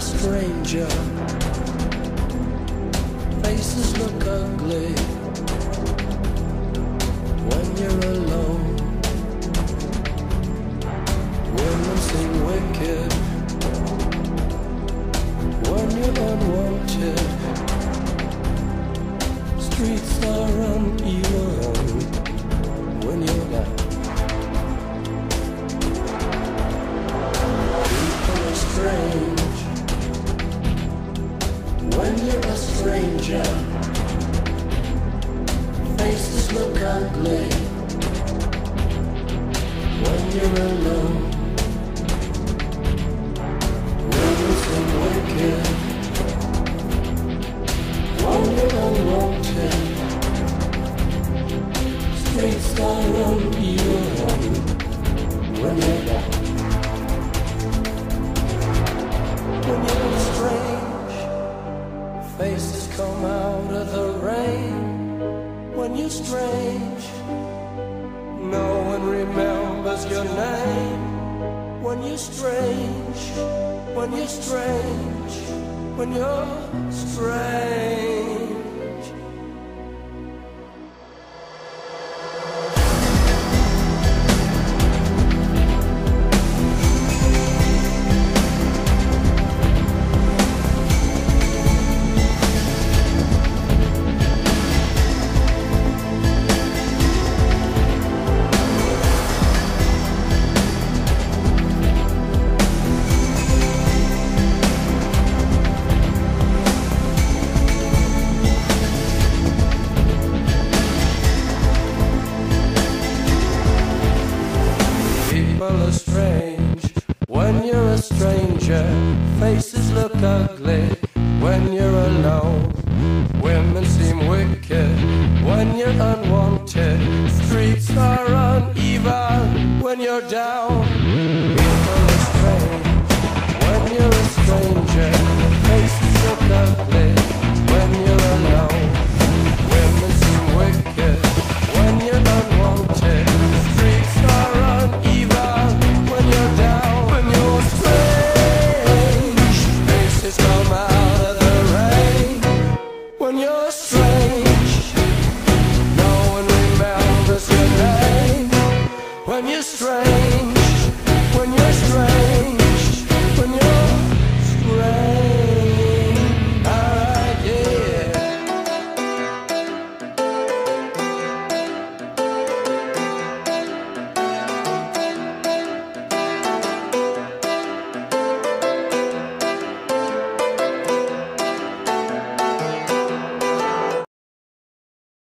stranger. Faces look ugly when you're alone. Women seem wicked when you're unwanted. Streets are uneven when you're a stranger. Faces look ugly when you're alone. Women seem wicked when you're unwanted. Streets are uneven when you're down. Come out of the rain. When you're strange, no one remembers your name. When you're strange, when you're strange, when you're strange. People are strange when you're a stranger. Faces look ugly when you're alone. Women seem wicked when you're unwanted. Streets are uneven when you're down. When you're strange, no one remembers your name. When you're strange, when you're strange.